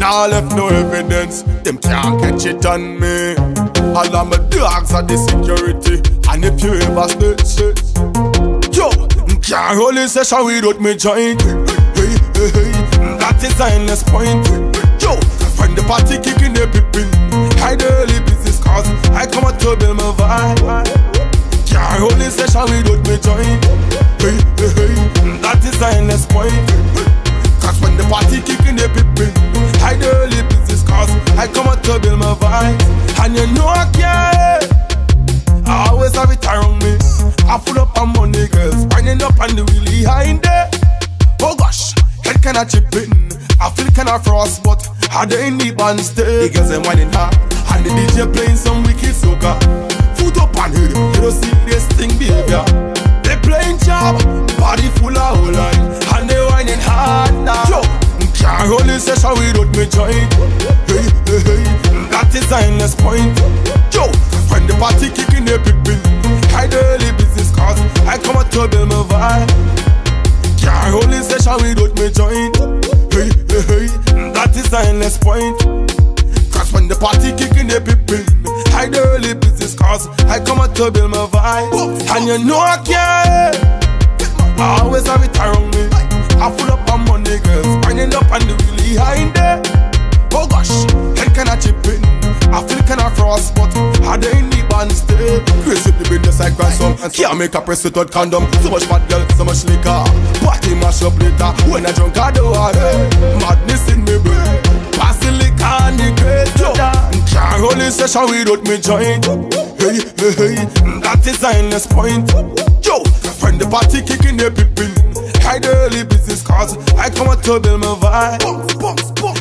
Now left no evidence, them can't catch it on me. All of my dogs are the security, and if you ever snitch it, yo, can't hold in session without me joint. Hey, hey, hey, that is the endless point. Yo, when the party kicking the pippin, I daily business cause I come out to build my vibe. Can't hold in session without me joint. Hey, hey, hey, that is the endless point. Cause when the party kicking the pippin, I daily business cause I come out to build my vibe. And you know I can't. I always have it around me. I full up on money, girls, winding up on the wheelie high in there. Oh gosh, head kinda chipping. I feel kinda frost, but I in the band stay. The girls them winding hard, and the DJ playing some wicked soca. Foot up and head, you don't see joint. Hey, hey, hey, that is the endless point. Yo, when the party kicking the pippin, I daily business cause I come out to build my vibe. Hold this session without me joint. Hey, hey, hey, that is the endless point. Cause when the party kicking the pippin, I daily business cause I come out to build my vibe. And you know I can't. I dey in the band stay. Crazy the business cry some. Can't make a press without condom. So much bad girl, so much liquor. Party mash up later. When I drunk, I do hard. Madness in me brain. Pass the liquor and the. Yo, can't hold this session without me joint. Hey, hey, hey, that is the endless point. Yo, friend the party kicking the pippin. I daily business cause I come out to build my vibe.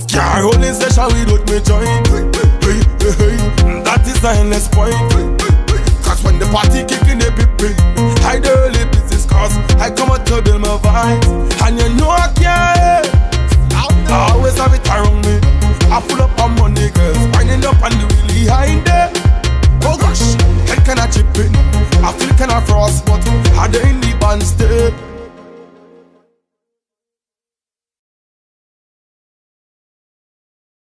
Can't hold this session without me joint. Hey, hey, hey, that is the endless point. Cause when the party kicking the pippin, I daily business cause I come out to build my vibe. And you know I can't. I always have it around me. I full up on money, girls, winding up on the wheelie behind there. Oh gosh, head kinda chipping. I feel kinda frost, but I in the band stay.